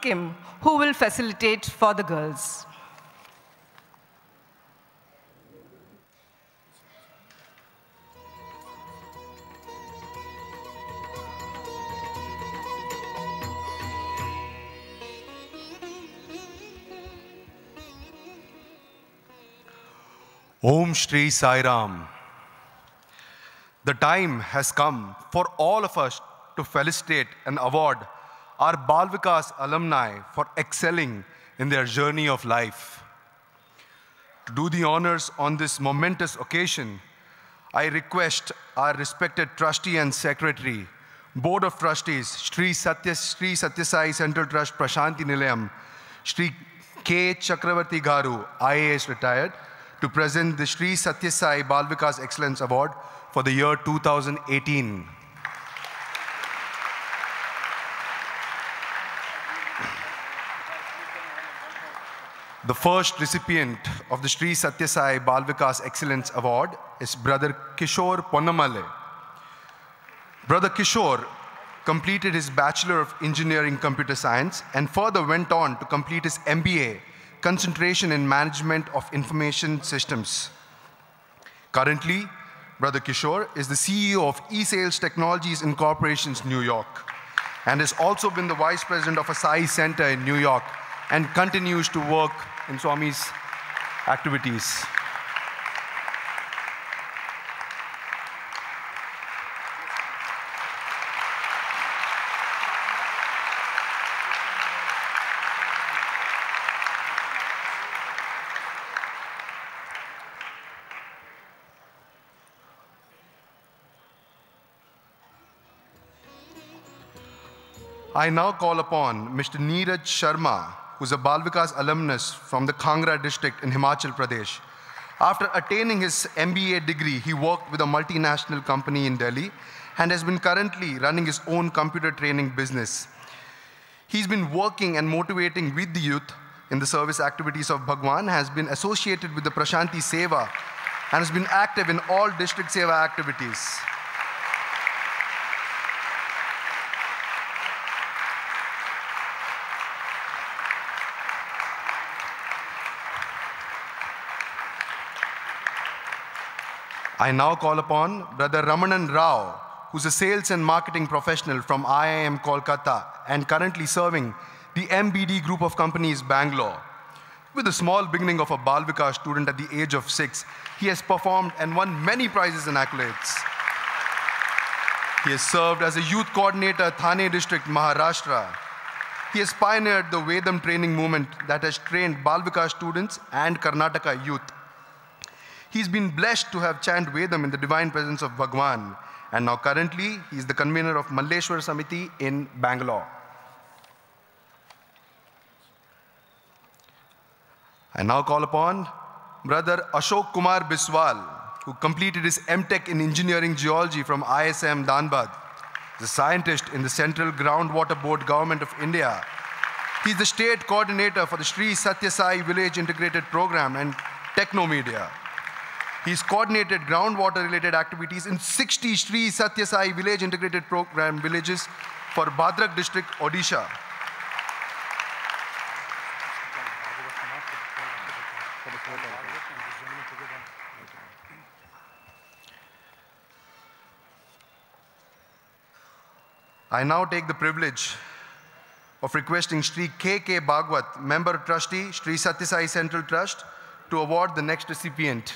Kim, who will facilitate for the girls. Om Shri Sai Ram. The time has come for all of us to felicitate and award our Balvikas alumni for excelling in their journey of life. To do the honors on this momentous occasion, I request our respected trustee and secretary, Board of Trustees, Sri Sathya, Sri Sathya Sai Central Trust Prasanthi Nilayam, Sri K. Chakravarti Garu, IAS retired, to present the Sri Sathya Balvikas Excellence Award for the year 2018. The first recipient of the Sri Sathya Sai Bal Excellence Award is Brother Kishore Ponnamale. Brother Kishore completed his Bachelor of Engineering Computer Science and further went on to complete his MBA, Concentration in Management of Information Systems. Currently, Brother Kishore is the CEO of eSales Technologies Incorporations, New York, and has also been the Vice President of a Sai Center in New York and continues to work in Swami's activities. I now call upon Mr. Neeraj Sharma, who's a Bal Vikas alumnus from the Kangra district in Himachal Pradesh. After attaining his MBA degree, he worked with a multinational company in Delhi and has been currently running his own computer training business. He's been working and motivating with the youth in the service activities of Bhagwan, has been associated with the Prasanthi Seva, and has been active in all district Seva activities. I now call upon Brother Ramanan Rao, who's a sales and marketing professional from IIM Kolkata and currently serving the MBD group of companies Bangalore. With a small beginning of a Bal Vikas student at the age of six, he has performed and won many prizes and accolades. He has served as a youth coordinator, Thane district, Maharashtra. He has pioneered the Vedam training movement that has trained Bal Vikas students and Karnataka youth. He's been blessed to have chanted Vedam in the divine presence of Bhagwan. And now currently, he's the convener of Malleshwar Samiti in Bangalore. I now call upon Brother Ashok Kumar Biswal, who completed his MTech in Engineering Geology from ISM Dhanbad. He's a scientist in the Central Groundwater Board Government of India. He's the state coordinator for the Sri Sathya Sai Village Integrated Program and Technomedia. He's coordinated groundwater related activities in 60 Sri Sathya Sai Village Integrated Program villages for Bhadrak district, Odisha. I now take the privilege of requesting Sri K.K. Bhagwat, Member Trustee, Sri Sathya Sai Central Trust, to award the next recipient.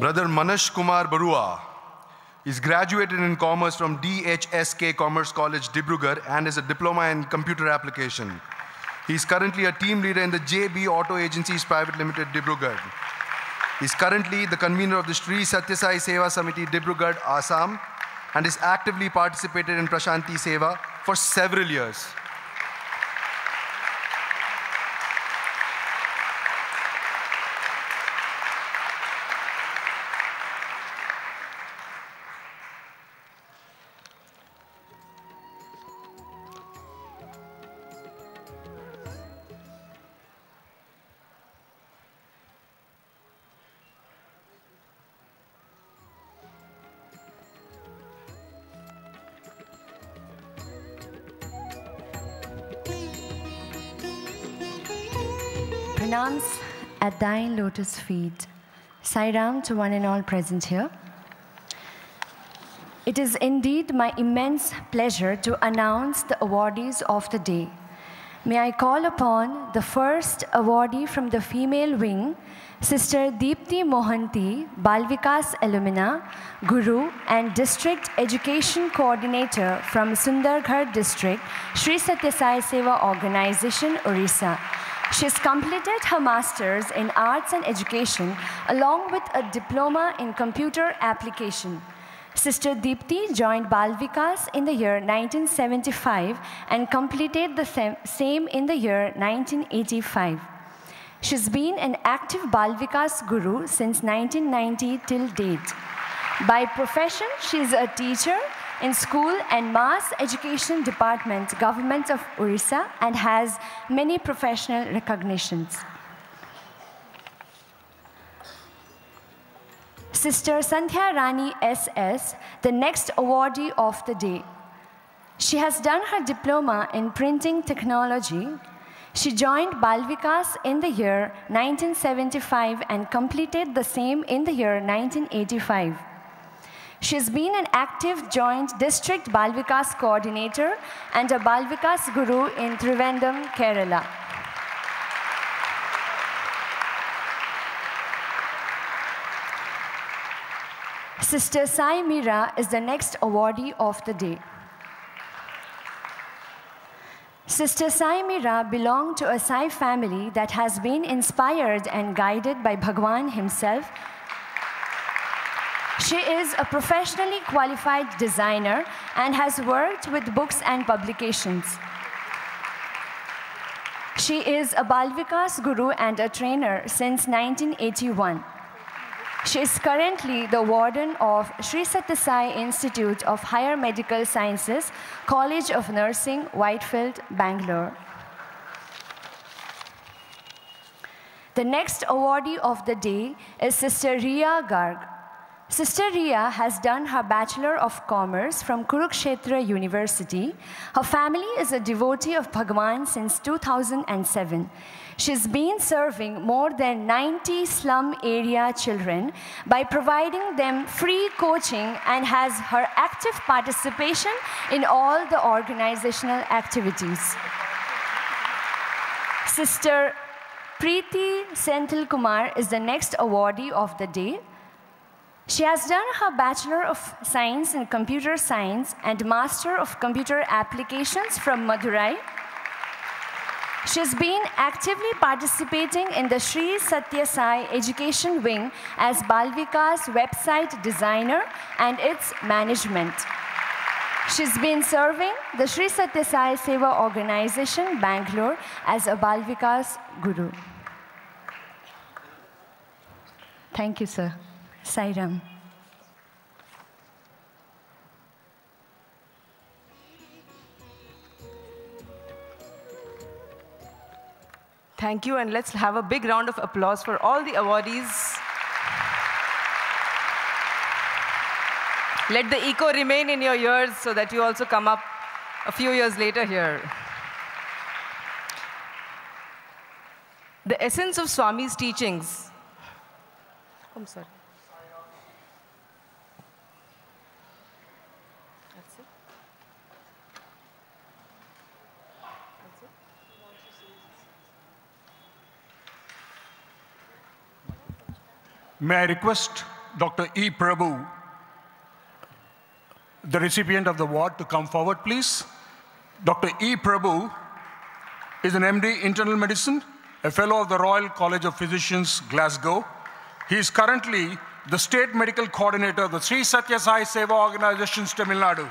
Brother Manash Kumar Barua is graduated in commerce from DHSK Commerce College, Dibrugarh, and is a diploma in computer application. He is currently a team leader in the JB Auto Agencies Private Limited, Dibrugarh. He is currently the convener of the Sri Sathya Sai Seva Samiti, Dibrugarh, Assam, and is actively participated in Prasanthi Seva for several years. Pranams at thine lotus feet. Sai Ram to one and all present here. It is indeed my immense pleasure to announce the awardees of the day. May I call upon the first awardee from the female wing, Sister Deepti Mohanty, Balvikas Alumina, Guru and District Education Coordinator from Sundargarh District, Sri Sathya Sai Seva Organization, Orissa. She has completed her master's in arts and education along with a diploma in computer application. Sister Deepti joined Balvikas in the year 1975 and completed the same in the year 1985. She's been an active Balvikas guru since 1990 till date. By profession, she is a teacher in school and mass education department, government of Orissa, and has many professional recognitions. Sister Sandhya Rani SS, the next awardee of the day. She has done her diploma in printing technology. She joined Balvikas in the year 1975 and completed the same in the year 1985. She has been an active joint district Balvikas coordinator and a Balvikas guru in Trivandrum, Kerala. Sister Sai Mira is the next awardee of the day. Sister Sai Mira belonged to a Sai family that has been inspired and guided by Bhagwan himself. She is a professionally qualified designer and has worked with books and publications. She is a Balvikas guru and a trainer since 1981. She is currently the warden of Sri Sathya Institute of Higher Medical Sciences, College of Nursing, Whitefield, Bangalore. The next awardee of the day is Sister Ria Garg. Sister Ria has done her Bachelor of Commerce from Kurukshetra University. Her family is a devotee of Bhagwan since 2007. She's been serving more than 90 slum area children by providing them free coaching and has her active participation in all the organizational activities. Sister Preeti Senthil Kumar is the next awardee of the day. She has done her Bachelor of Science in Computer Science and Master of Computer Applications from Madurai. She's been actively participating in the Sri Sathya Sai Education Wing as Balvikas website designer and its management. She's been serving the Sri Sathya Sai Seva Organization, Bangalore, as a Balvikas guru. Thank you, sir. Sai Ram. Thank you, and let's have a big round of applause for all the awardees. Let the echo remain in your ears so that you also come up a few years later here. The essence of Swami's teachings. I'm sorry. May I request Dr. E. Prabhu, the recipient of the award, to come forward, please? Dr. E. Prabhu is an MD internal medicine, a fellow of the Royal College of Physicians, Glasgow. He is currently the state medical coordinator of the Sri Sathya Sai Seva Organizations, Tamil Nadu.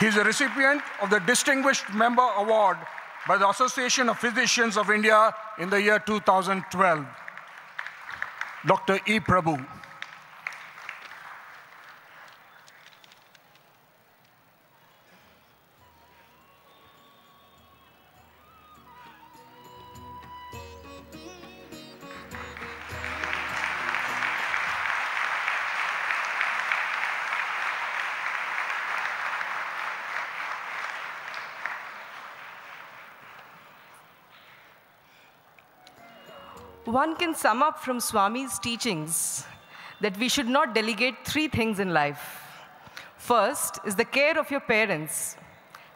He is a recipient of the Distinguished Member Award by the Association of Physicians of India in the year 2012. Dr. E. Prabhu. One can sum up from Swami's teachings that we should not delegate three things in life. First is the care of your parents.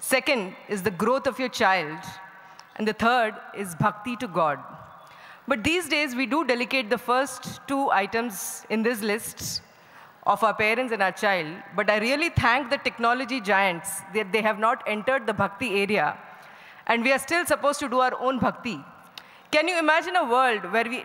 Second is the growth of your child. And the third is bhakti to God. But these days, we do delegate the first two items in this list of our parents and our child. But I really thank the technology giants that they have not entered the bhakti area. And we are still supposed to do our own bhakti. Can you imagine a world where we